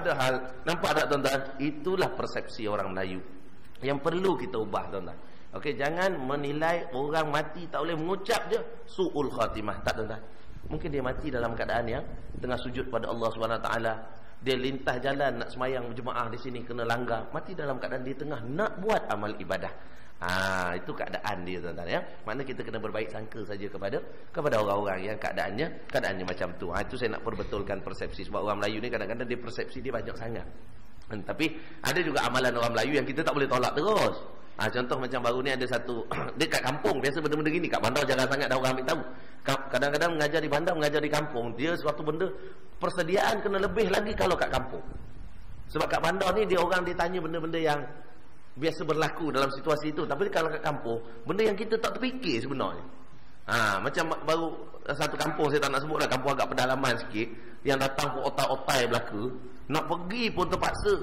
Padahal nampak tak tuan-tuan? Itulah persepsi orang Melayu yang perlu kita ubah tuan-tuan. Okey, jangan menilai orang mati tak boleh mengucap je suul khatimah tak tuan-tuan. Mungkin dia mati dalam keadaan yang tengah sujud pada Allah Subhanahu taala. Dia lintah jalan nak semayang berjemaah di sini kena langgar, mati dalam keadaan dia tengah nak buat amal ibadah. Ah itu keadaan dia tuan-tuan ya. Mana kita kena berbaik sangka saja kepada kepada orang-orang yang keadaannya keadaannya macam tu. Ha itu saya nak perbetulkan persepsi sebab orang Melayu ni kadang-kadang dia persepsi dia banyak sangat. Hmm, tapi ada juga amalan orang Melayu yang kita tak boleh tolak terus. Ha, contoh macam baru ni ada satu dekat kampung biasa benda-benda gini kat bandar jangan sangat dah orang ambil tahu. Kadang-kadang mengajar di bandar mengajar di kampung. Dia suatu benda persediaan kena lebih lagi kalau kat kampung. Sebab kat bandar ni dia orang ditanya benda-benda yang biasa berlaku dalam situasi itu. Tapi kalau kat kampung benda yang kita tak terfikir sebenarnya. Ha, macam baru satu kampung saya tak nak sebut lah kampung agak pedalaman sikit yang datang pun otak-otak belaka nak pergi pun terpaksa.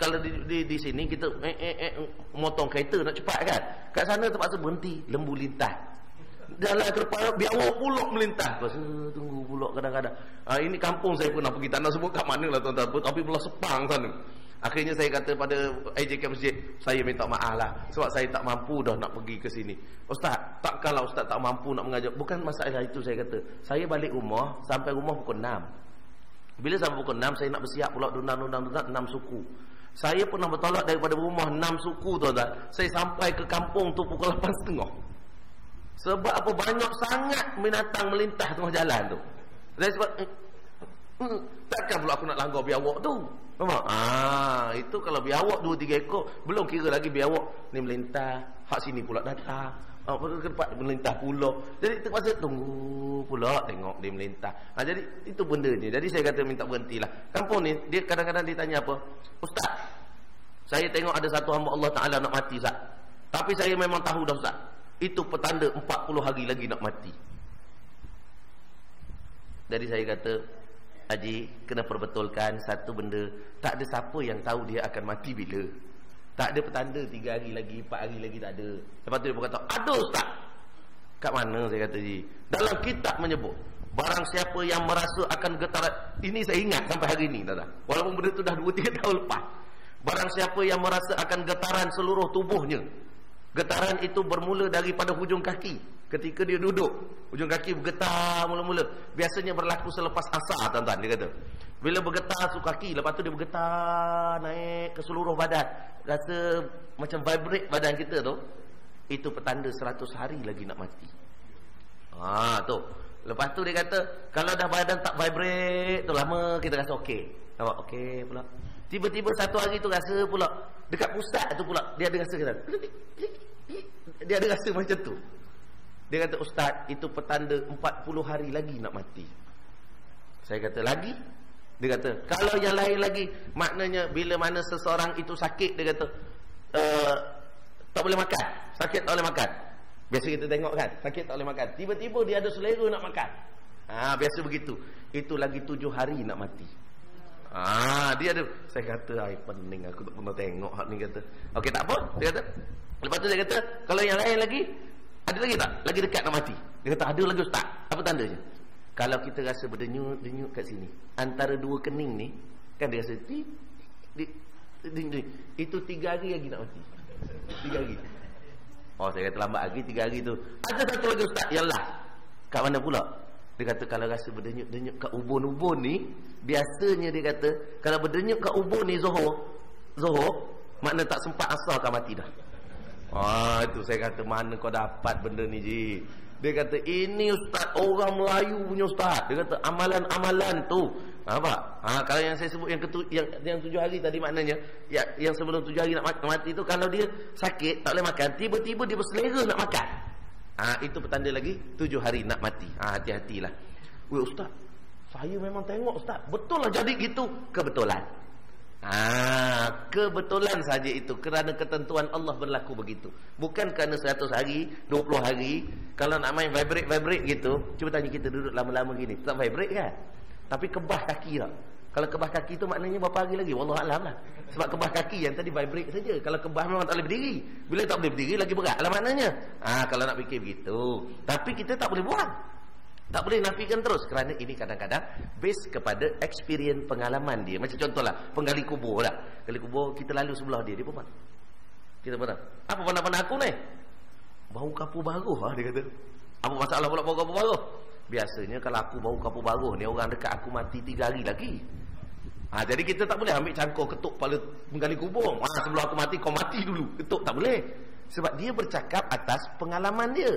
Kalau di, di, di sini kita eh, eh, eh, motong kereta nak cepat kan. Kat sana terpaksa berhenti lembu lintas dalam kereta biawak pulak melintas Lepas tunggu pulak kadang-kadang ha, ini kampung saya pernah pergi tak nak sebut kat mana lah tuan-tuan tapi belah sepang sana Akhirnya saya kata pada AJK Masjid, saya minta maaf lah. Sebab saya tak mampu dah nak pergi ke sini. Ustaz, tak kalau Ustaz tak mampu nak mengajar. Bukan masalah itu saya kata. Saya balik rumah, sampai rumah pukul 6. Bila sampai pukul 6, saya nak bersiap pula dunang-dunang-dunang 6 suku. Saya pernah bertolak daripada rumah 6 suku tu tak? Saya sampai ke kampung tu pukul 8.30. Sebab apa banyak sangat binatang melintah tengah jalan tu. Saya sebab hmm, takkan pula aku nak langgar biawak tu. Nampak? Ah, itu kalau biawak dua tiga ekor, belum kira lagi biawak ni melintah, hak sini pula datang. Oh, ke tempat melintah pula. Jadi terpaksa tunggu pula tengok dia melintah. Ha, jadi itu benda ni. Jadi saya kata minta berhentilah. Kampung ni dia kadang-kadang ditanya apa? Ustaz, saya tengok ada satu hamba Allah Taala nak mati Ustaz. Tapi saya memang tahu dah Ustaz. Itu petanda 40 hari lagi nak mati. Jadi saya kata Haji kena perbetulkan satu benda. Tak ada siapa yang tahu dia akan mati bila. Tak ada petanda tiga hari lagi empat hari lagi tak ada. Lepas tu dia berkata ada ustaz. Kat mana? Saya kata Haji dalam kitab menyebut barang siapa yang merasa akan getaran ini saya ingat sampai hari ini tuan walaupun benda tu dah dua tiga tahun lepas. Barang siapa yang merasa akan getaran seluruh tubuhnya getaran itu bermula daripada hujung kaki. Ketika dia duduk ujung kaki bergetar mula-mula. Biasanya berlaku selepas asar tuan-tuan dia kata. Bila bergetar su kaki lepas tu dia bergetar naik ke seluruh badan. Rasa macam vibrate badan kita tu itu petanda 100 hari lagi nak mati. Ha tu. Lepas tu dia kata kalau dah badan tak vibrate tu lama kita rasa okey. Nampak okey pula. Tiba-tiba satu hari tu rasa pula dekat pusat tu pula dia ada rasa kata dia ada rasa macam tu dia kata ustaz itu petanda 40 hari lagi nak mati. Saya kata lagi? Dia kata kalau yang lain lagi maknanya bila mana seseorang itu sakit dia kata uh, tak boleh makan. Sakit tak boleh makan. Biasa kita tengok kan sakit tak boleh makan. Tiba-tiba dia ada selera nak makan. Ha, biasa begitu. Itu lagi tujuh hari nak mati. Ah, dia ada saya kata ai pening aku tak pernah tengok hak ni kata. Okey tak apa dia kata. Lepas tu dia kata kalau yang lain lagi ada lagi tak? Lagi dekat nak mati. Dia kata ada lagi ustaz. Apa tandanya? Kalau kita rasa berdenyut-denyut kat sini, antara dua kening ni, kan dia rasa di, di, di, di, itu tiga hari lagi nak mati. Tiga hari. Oh, saya kata lambat lagi tiga hari tu. Ada satu lagi ustaz. Yalah. Kat mana pula? Dia kata kalau rasa berdenyut-denyut kat ubun-ubun ni, biasanya dia kata kalau berdenyut kat ubun ni Zohor, Zohor, makna tak sempat asal akan mati dah. Ah itu saya kata mana kau dapat benda ni ji. Dia kata ini ustaz orang Melayu punya ustaz. Dia kata amalan-amalan tu. Apa? Ha, kalau yang saya sebut yang ketu, yang yang tujuh hari tadi maknanya yang, yang sebelum tujuh hari nak mati tu kalau dia sakit tak boleh makan tiba-tiba dia berselera nak makan. Ha, itu petanda lagi tujuh hari nak mati. Ha, hati-hatilah. Weh ustaz, saya memang tengok ustaz. Betul lah jadi gitu. Kebetulan. Ah, kebetulan saja itu kerana ketentuan Allah berlaku begitu. Bukan kerana 100 hari, 20 hari, kalau nak main vibrate vibrate gitu, cuba tanya kita duduk lama-lama gini, tak vibrate kan? Tapi kebah kaki tak? Kalau kebah kaki tu maknanya berapa hari lagi? Wallah alam lah. Sebab kebah kaki yang tadi vibrate saja. Kalau kebah memang tak boleh berdiri. Bila tak boleh berdiri lagi berat lah maknanya. Ah, kalau nak fikir begitu. Tapi kita tak boleh buat. Tak boleh nafikan terus kerana ini kadang-kadang base kepada experience pengalaman dia. Macam contohlah penggali kubur lah. Gali kubur kita lalu sebelah dia, dia pun? Kita pernah. Apa pandang-pandang aku ni? Bau kapur baru lah dia kata. Apa masalah pula bau kapur baru? Biasanya kalau aku bau kapur baru ni orang dekat aku mati tiga hari lagi. Ha, jadi kita tak boleh ambil cangkul ketuk kepala menggali kubur. Ha, sebelum aku mati kau mati dulu. Ketuk tak boleh. Sebab dia bercakap atas pengalaman dia.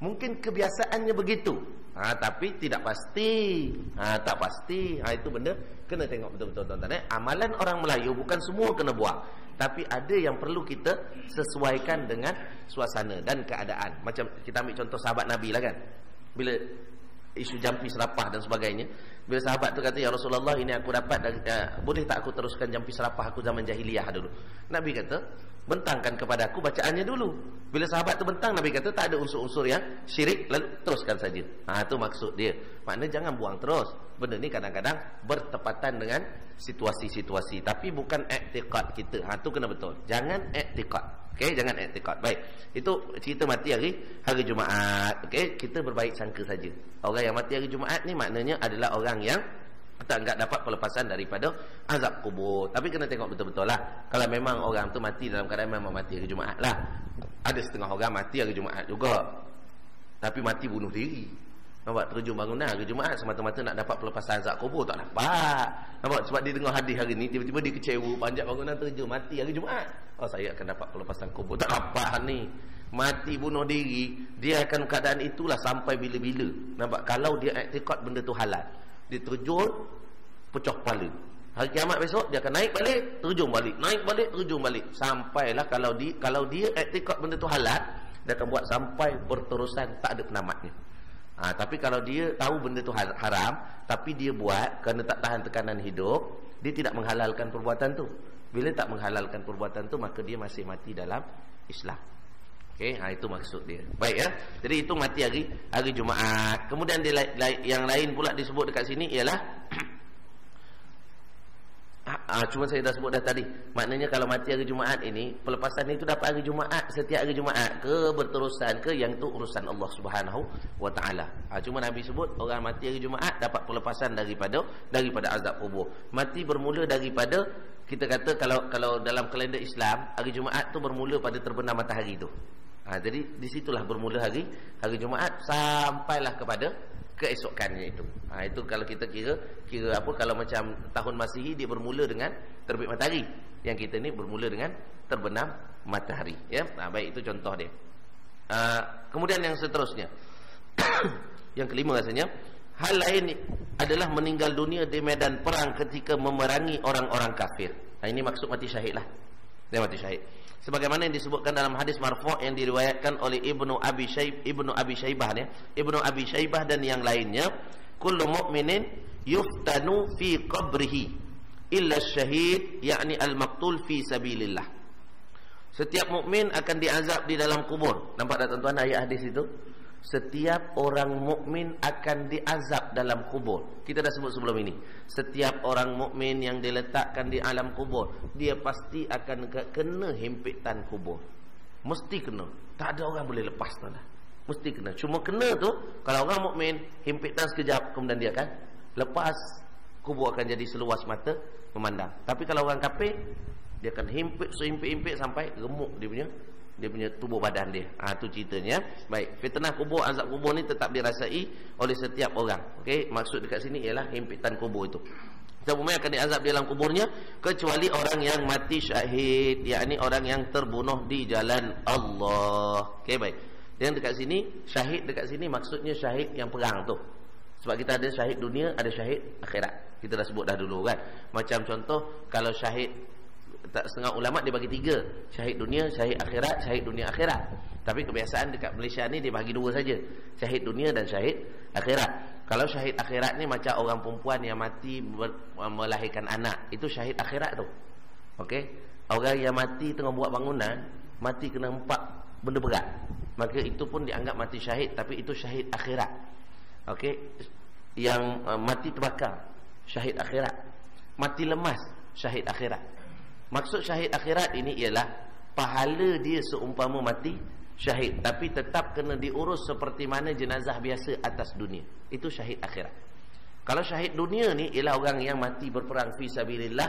Mungkin kebiasaannya begitu. Ha, tapi tidak pasti. Ha, tak pasti. Ha, itu benda kena tengok betul-betul tuan-tuan. Eh? Amalan orang Melayu bukan semua kena buang. Tapi ada yang perlu kita sesuaikan dengan suasana dan keadaan. Macam kita ambil contoh sahabat Nabi lah kan. Bila isu jampi serapah dan sebagainya. Bila sahabat tu kata, Ya Rasulullah ini aku dapat, uh, boleh tak aku teruskan jampi serapah aku zaman jahiliyah dulu. Nabi kata, bentangkan kepada aku bacaannya dulu. Bila sahabat tu bentang, Nabi kata tak ada unsur-unsur yang syirik, lalu teruskan saja. Ha, itu maksud dia. Maknanya jangan buang terus. Benda ni kadang-kadang bertepatan dengan situasi-situasi. Tapi bukan etikat kita. Ha, itu kena betul. Jangan etikat. Okey, jangan etikad. Baik. Itu cerita mati hari hari Jumaat. Okey, kita berbaik sangka saja. Orang yang mati hari Jumaat ni maknanya adalah orang yang tak enggak dapat pelepasan daripada azab kubur. Tapi kena tengok betul-betul lah. Kalau memang orang tu mati dalam keadaan memang mati hari Jumaat lah. Ada setengah orang mati hari Jumaat juga. Tapi mati bunuh diri. Nampak terjun bangunan hari Jumaat semata-mata nak dapat pelepasan azab kubur tak dapat. Nampak sebab dia dengar hadis hari ni tiba-tiba dia kecewa panjat bangunan terjun mati hari Jumaat. Oh saya akan dapat pelepasan kubur. Tak dapat ni. Mati bunuh diri, dia akan keadaan itulah sampai bila-bila. Nampak kalau dia iktikad benda tu halal. Dia terjun pecah kepala. Hari kiamat besok dia akan naik balik, terjun balik, naik balik, terjun balik. Sampailah kalau dia kalau dia iktikad benda tu halal, dia akan buat sampai berterusan tak ada penamatnya. Ha, tapi kalau dia tahu benda tu haram, tapi dia buat kerana tak tahan tekanan hidup, dia tidak menghalalkan perbuatan tu. Bila tak menghalalkan perbuatan tu, maka dia masih mati dalam Islam. Okey, ha, itu maksud dia. Baik ya. Jadi itu mati hari hari Jumaat. Kemudian dia, yang lain pula disebut dekat sini ialah Ah, cuma saya dah sebut dah tadi. Maknanya kalau mati hari Jumaat ini, pelepasan itu dapat hari Jumaat, setiap hari Jumaat ke berterusan ke yang itu urusan Allah Subhanahu wa taala. Ah, cuma Nabi sebut orang mati hari Jumaat dapat pelepasan daripada daripada azab kubur. Mati bermula daripada kita kata kalau kalau dalam kalender Islam, hari Jumaat tu bermula pada terbenam matahari itu. Ha, jadi di situlah bermula hari hari Jumaat sampailah kepada keesokannya itu. Ha, itu kalau kita kira kira apa kalau macam tahun Masihi dia bermula dengan terbit matahari. Yang kita ni bermula dengan terbenam matahari, ya. Ha, baik itu contoh dia. Ha, kemudian yang seterusnya. yang kelima rasanya hal lain adalah meninggal dunia di medan perang ketika memerangi orang-orang kafir. Ha, ini maksud mati syahid lah. Mati syahid. Sebagaimana yang disebutkan dalam hadis marfu' yang diriwayatkan oleh Ibnu Abi Syaib Ibnu Abi Syaibah ya. Ibnu Abi Syaibah dan yang lainnya kullu mu'minin yuftanu fi qabrihi illa syahid yakni al-maqtul fi sabilillah. Setiap mukmin akan diazab di dalam kubur. Nampak tak tuan-tuan ayat hadis itu setiap orang mukmin akan diazab dalam kubur. Kita dah sebut sebelum ini. Setiap orang mukmin yang diletakkan di alam kubur, dia pasti akan kena himpitan kubur. Mesti kena. Tak ada orang boleh lepas tuan. Mesti kena. Cuma kena tu kalau orang mukmin himpitan sekejap kemudian dia akan lepas kubur akan jadi seluas mata memandang. Tapi kalau orang kafir dia akan himpit sehimpit-himpit sampai remuk dia punya dia punya tubuh badan dia. Ha, tu ceritanya. Baik, fitnah kubur azab kubur ni tetap dirasai oleh setiap orang. Okey, maksud dekat sini ialah himpitan kubur itu. Setiap umat akan diazab di dalam kuburnya kecuali orang yang mati syahid, yakni orang yang terbunuh di jalan Allah. Okey, baik. Yang dekat sini syahid dekat sini maksudnya syahid yang perang tu. Sebab kita ada syahid dunia, ada syahid akhirat. Kita dah sebut dah dulu kan. Macam contoh kalau syahid tak setengah ulama dia bagi tiga. Syahid dunia syahid akhirat syahid dunia akhirat. Tapi kebiasaan dekat Malaysia ni dia bagi dua saja. Syahid dunia dan syahid akhirat. Kalau syahid akhirat ni macam orang perempuan yang mati melahirkan anak itu syahid akhirat tu. Okey? Orang yang mati tengah buat bangunan mati kena empat benda berat. Maka itu pun dianggap mati syahid tapi itu syahid akhirat. Okey? Yang uh, mati terbakar syahid akhirat. Mati lemas syahid akhirat Maksud syahid akhirat ini ialah pahala dia seumpama mati syahid tapi tetap kena diurus seperti mana jenazah biasa atas dunia. Itu syahid akhirat. Kalau syahid dunia ni ialah orang yang mati berperang fi sabilillah